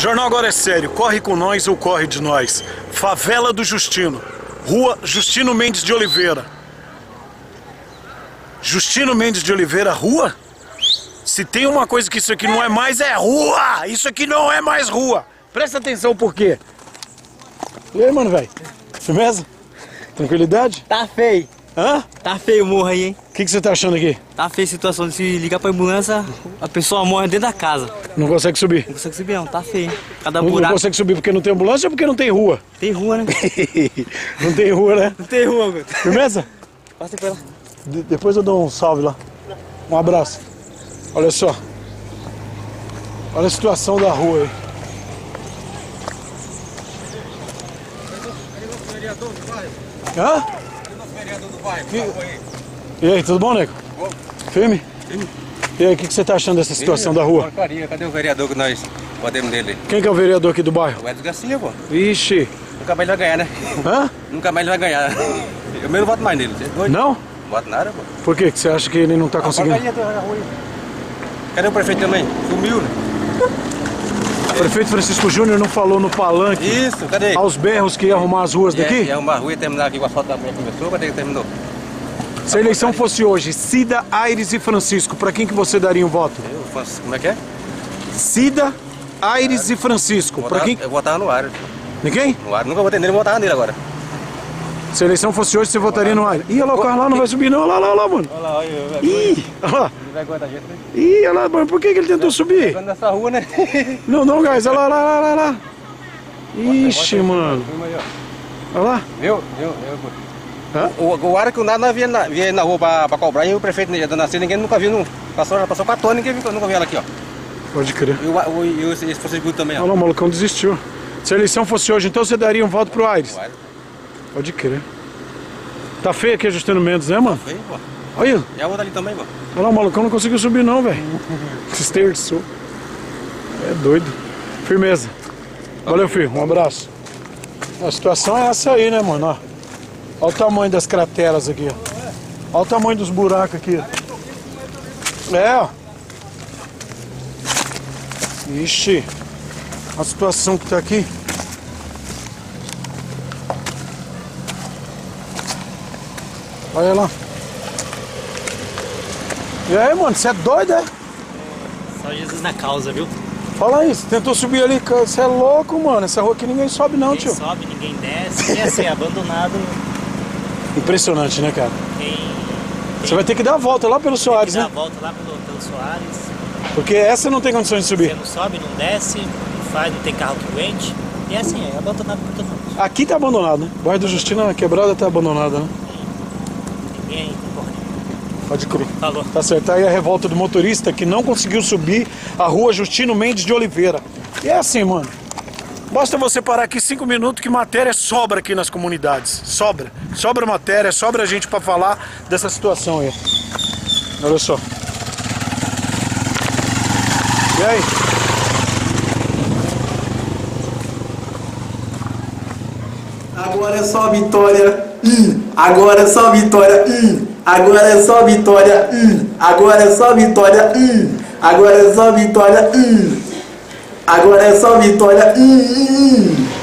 Jornal Agora é Sério, corre com nós ou corre de nós. Favela do Justino, Rua Justino Mendes de Oliveira. Justino Mendes de Oliveira, rua? Se tem uma coisa que isso aqui não é mais, é rua! Isso aqui não é mais rua! Presta atenção por quê. E aí, mano, velho? Firmeza? Tranquilidade? Tá feio. Hã? Tá feio o morro aí, hein? O que, que você tá achando aqui? Tá feio a situação de se ligar pra ambulância, a pessoa morre dentro da casa. Não consegue subir? Não consegue subir não, tá feio. Cada Não, não buraco. consegue subir porque não tem ambulância ou porque não tem rua? Tem rua, né? não tem rua, né? Não tem rua, meu. Firmeza? Passa pra lá. De- depois eu dou um salve lá. Um abraço. Olha só. Olha a situação da rua aí. Hã? E aí, tudo bom, nego? Firme? E aí, o que, que você tá achando dessa situação da rua? Porcaria, cadê o vereador que nós podemos dele? Quem que é o vereador aqui do bairro? O Edson Garcia, pô. Ixi. Nunca mais ele vai ganhar, né? Hã? Nunca mais ele vai ganhar. Eu mesmo não voto mais nele. Você é? Não? Não voto nada, pô. Por quê? Que você acha que ele não tá Ah, conseguindo? porcaria da rua aí. Cadê o prefeito também? Sumiu, né? O prefeito Francisco Júnior não falou no palanque Isso, cadê? aos berros que ia arrumar as ruas Ia, daqui? ia arrumar a rua e terminar aqui o asfalto da manhã começou, cadê que terminou? Se a eleição fosse hoje, Cida, Aires e Francisco, pra quem que você daria um voto? Eu faço- como é que é? Cida, Aires e Francisco. Votava- quem? Eu votava no Ares. Ninguém? No Ares. Nunca votei nele, votava nele agora. Se a eleição fosse hoje, você votaria no Aires. Ih, olha lá, o carro lá não vai subir não. Olha lá, olha lá, olha lá, mano. Olha lá, olha. Ih, olha lá. né? Ih, olha lá, mano. Por que, que ele tentou subir? Nessa rua, né? Não, não, guys. Olha lá, olha lá, olha lá. Ixi, mano. Olha lá. Viu? Viu? Viu? Hã? O, o que o nada nós vinha na, vinha na rua pra, pra cobrar e o prefeito da Dona Cida, ninguém nunca viu, não. Passou, já passou quatro anos, ninguém viu, nunca viu ela aqui, ó. Pode crer. E o, e o, esse Francisco também, ó. Olha lá, o malucão desistiu. Se a eleição fosse hoje, então você daria um voto pro Aires? Pode crer. Tá feio aqui a Justino Mendes, né, mano? Foi, pô. Olha. E a outra ali também, pô. Olha lá, o malucão não conseguiu subir não, velho. Esterçou. É doido. Firmeza. Valeu, filho. Um abraço. A situação é essa aí, né, mano? Ó. Olha o tamanho das crateras aqui. Olha o tamanho dos buracos aqui. É, ó. Ixi. A situação que tá aqui. Olha lá. E aí, mano, você é doido, é? Só Jesus na causa, viu? Fala aí, você tentou subir ali, você é louco, mano. Essa rua aqui ninguém sobe não, Ninguém tio. sobe, ninguém desce. E assim, abandonado, Impressionante, né, cara? quem Você vai ter que dar a volta lá pelo Soares, dá a né? volta lá pelo, pelo Soares. Porque essa não tem condições de Você subir. não sobe, não desce, não faz, não tem carro que aguente. E assim, é abandonado por todo mundo. Aqui tá abandonado, né? O bairro do Justina, a quebrada tá abandonada, né? Ninguém tem porra. Pode crer. Falou. Tá certo. Aí a revolta do motorista que não conseguiu subir a rua Justino Mendes de Oliveira. E é assim, mano. Basta você parar aqui cinco minutos que matéria sobra aqui nas comunidades. Sobra. Sobra matéria, sobra gente pra falar dessa situação aí. Olha só. E aí? Agora é só vitória. Hum. Agora é só vitória. Hum. Agora é só vitória. Hum. Agora é só vitória. Agora é só vitória. Agora é só vitória. Hum. hum, hum.